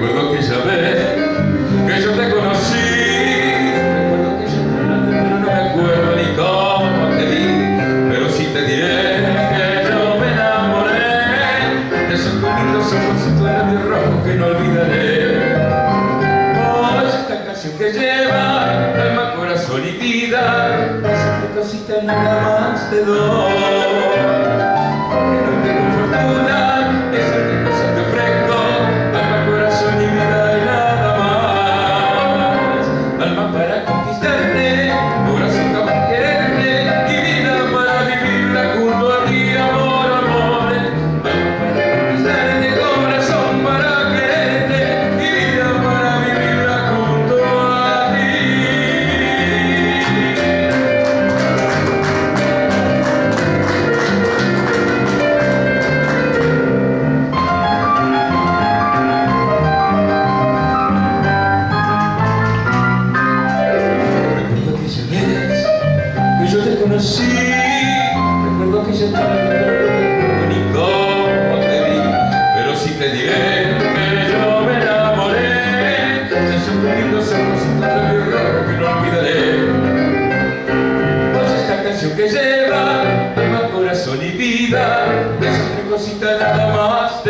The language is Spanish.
Recuerdo aquella vez que yo te conocí Recuerdo aquella tarde pero no me acuerdo ni cómo te vi Pero sí te diré que yo me enamoré De esos bonitos ojos y tu labio rojo que no olvidaré. Por esta canción que lleva alma, corazón y vida Esa cosita nada más te doy. Que no tengo fortuna que yo te conocí Recuerdo aquella tarde ni cómo te vi Pero sí te diré que yo me enamoré. De esos lindos y de mi rojo que no olvidaré. Pues esta canción que lleva alma, corazón y vida De esa cosita nada más